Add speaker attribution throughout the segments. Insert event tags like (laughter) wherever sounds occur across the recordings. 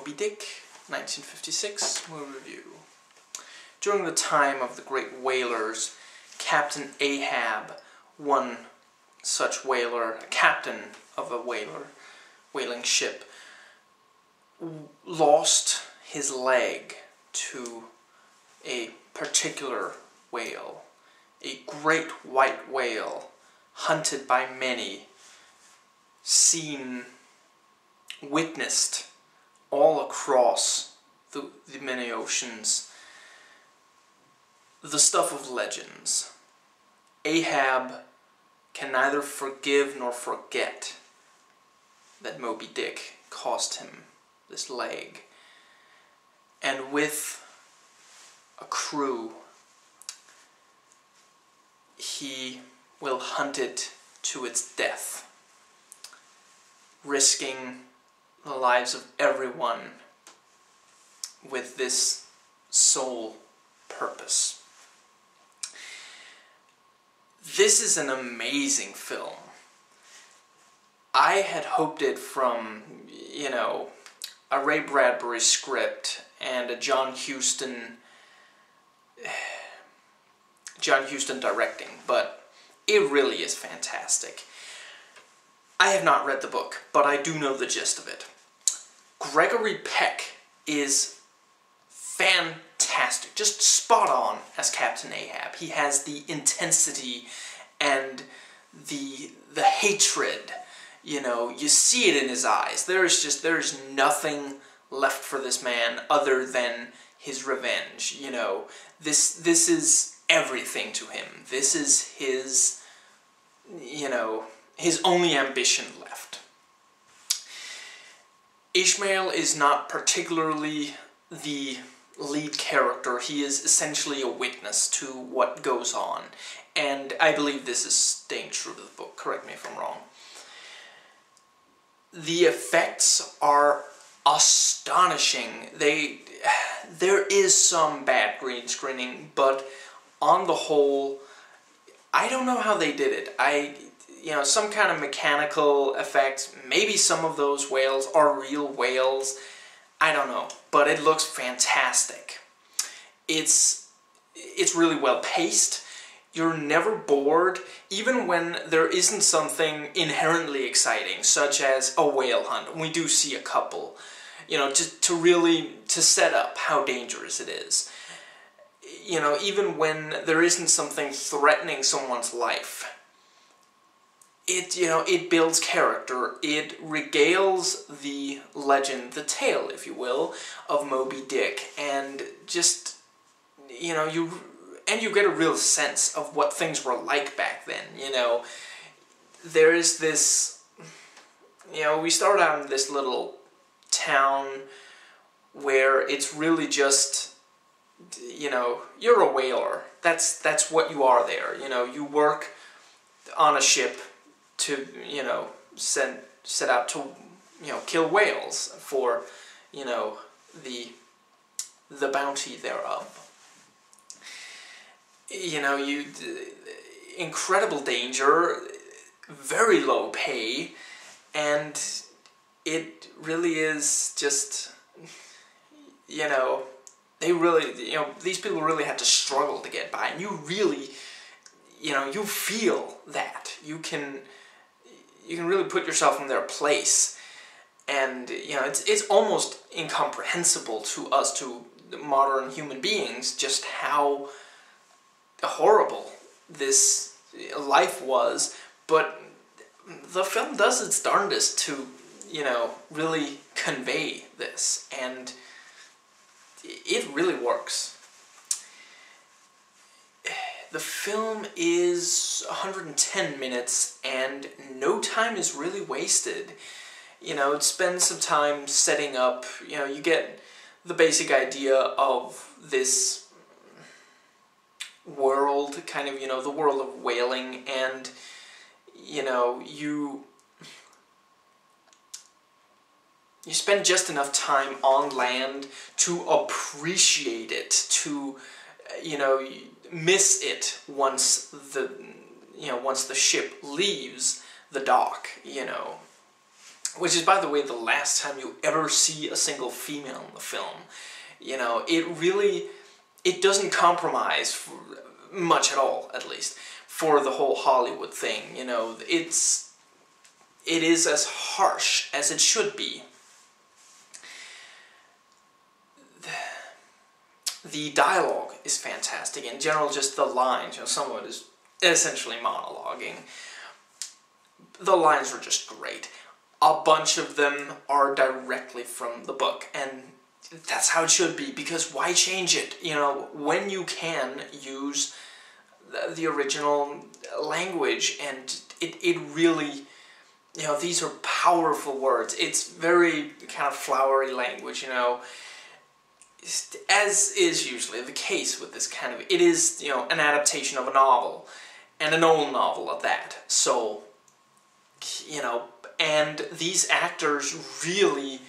Speaker 1: Moby Dick, 1956 movie review. During the time of the great whalers, Captain Ahab, one such whaler, a captain of a whaler, whaling ship, lost his leg to a particular whale, a great white whale, hunted by many, seen, witnessed all across the, the many oceans. The stuff of legends. Ahab can neither forgive nor forget that Moby Dick cost him this leg. And with a crew, he will hunt it to its death, risking the lives of everyone with this sole purpose. This is an amazing film. I had hoped it from, you know, a Ray Bradbury script and a John Huston (sighs) John Huston directing, but it really is fantastic. I have not read the book, but I do know the gist of it. Gregory Peck is fantastic, just spot on as Captain Ahab. He has the intensity and the the hatred. You know, you see it in his eyes. There is just there is nothing left for this man other than his revenge. You know, this this is everything to him. This is his, you know, his only ambition left. Ishmael is not particularly the lead character. He is essentially a witness to what goes on. And I believe this is staying true to the book. Correct me if I'm wrong. The effects are astonishing. They there is some bad green screening, but on the whole, I don't know how they did it. I, you know, some kind of mechanical effects. Maybe some of those whales are real whales. I don't know, but it looks fantastic. It's it's really well paced. You're never bored, even when there isn't something inherently exciting, such as a whale hunt. We do see a couple, you know, to, to really to set up how dangerous it is you know, even when there isn't something threatening someone's life, it, you know, it builds character. It regales the legend, the tale, if you will, of Moby Dick, and just, you know, you, and you get a real sense of what things were like back then, you know. There is this, you know, we start out in this little town where it's really just you know, you're a whaler. That's that's what you are there. You know, you work on a ship to, you know, send set out to, you know, kill whales for, you know, the the bounty thereof. You know, you incredible danger, very low pay, and it really is just you know they really, you know, these people really had to struggle to get by, and you really, you know, you feel that. You can, you can really put yourself in their place, and you know, it's it's almost incomprehensible to us, to modern human beings, just how horrible this life was. But the film does its darndest to, you know, really convey this and it really works. The film is 110 minutes and no time is really wasted. You know, spend some time setting up, you know, you get the basic idea of this world, kind of, you know, the world of whaling, and, you know, you you spend just enough time on land to appreciate it, to, you know, miss it once the, you know, once the ship leaves the dock, you know. which is, by the way, the last time you ever see a single female in the film. You know, it really, it doesn't compromise much at all, at least, for the whole Hollywood thing. You know, it's, it is as harsh as it should be. The dialogue is fantastic. In general, just the lines, you know, some of it is essentially monologuing. The lines are just great. A bunch of them are directly from the book, and that's how it should be, because why change it? You know, when you can use the, the original language, and it, it really, you know, these are powerful words. It's very kind of flowery language, you know, as is usually the case with this kind of, it is, you know, an adaptation of a novel, and an old novel at that, so, you know, and these actors really,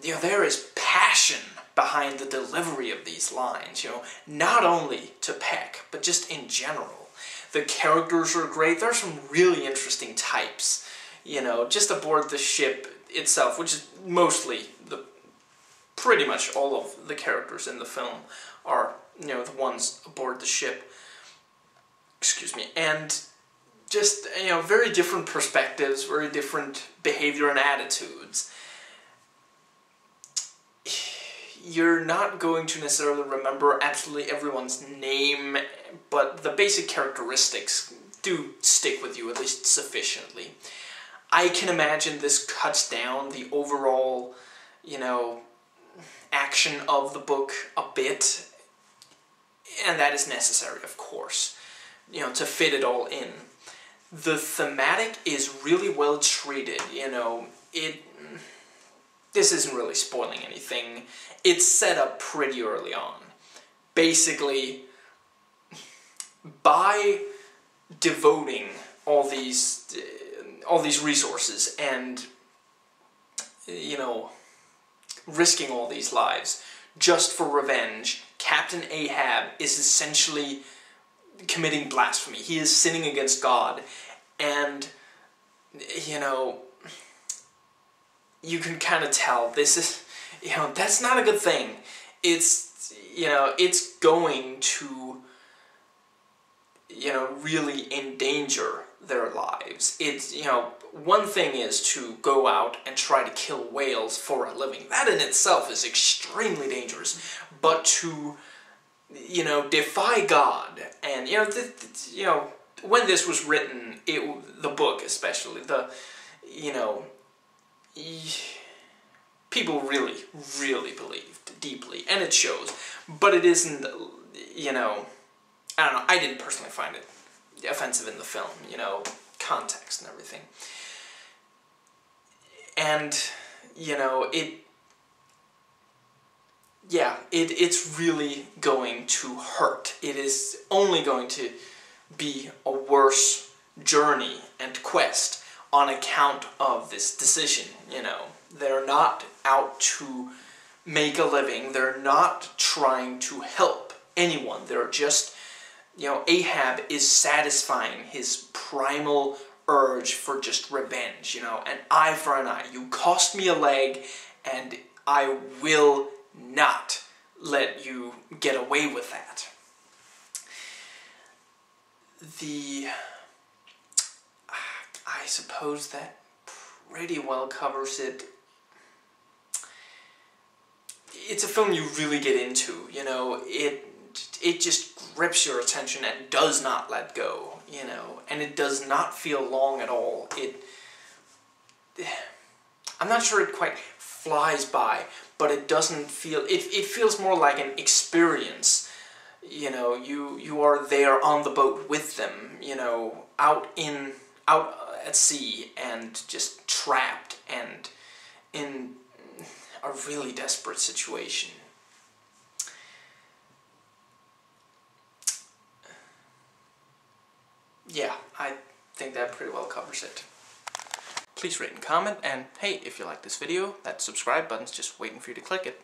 Speaker 1: you know, there is passion behind the delivery of these lines, you know, not only to Peck, but just in general. The characters are great, there are some really interesting types, you know, just aboard the ship itself, which is mostly the pretty much all of the characters in the film are, you know, the ones aboard the ship. Excuse me. And just, you know, very different perspectives, very different behavior and attitudes. You're not going to necessarily remember absolutely everyone's name, but the basic characteristics do stick with you at least sufficiently. I can imagine this cuts down the overall, you know, action of the book a bit, and that is necessary, of course, you know, to fit it all in. The thematic is really well treated, you know, it... This isn't really spoiling anything. It's set up pretty early on. Basically, by devoting all these uh, all these resources and you know risking all these lives just for revenge, Captain Ahab is essentially committing blasphemy. He is sinning against God. And, you know, you can kind of tell this is, you know, that's not a good thing. It's, you know, it's going to, you know, really endanger their lives. It's, you know, one thing is to go out and try to kill whales for a living. That in itself is extremely dangerous. But to, you know, defy God, and, you know, you know, when this was written, it, the book especially, the, you know, people really, really believed deeply, and it shows. But it isn't, you know, I don't know, I didn't personally find it offensive in the film, you know, context and everything. And, you know, it, yeah, it, it's really going to hurt. It is only going to be a worse journey and quest on account of this decision, you know. They're not out to make a living. They're not trying to help anyone. They're just, you know, Ahab is satisfying his primal urge for just revenge, you know, an eye for an eye. You cost me a leg, and I will not let you get away with that. The... I suppose that pretty well covers it. It's a film you really get into, you know, it it just grips your attention and does not let go, you know, and it does not feel long at all. It, (sighs) I'm not sure it quite flies by, but it doesn't feel, it, it feels more like an experience. You know, you, you are there on the boat with them, you know, out in, out at sea and just trapped and in a really desperate situation. yeah, I think that pretty well covers it. Please rate and comment, and hey, if you like this video, that subscribe button's just waiting for you to click it.